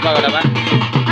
guapa, Carapán.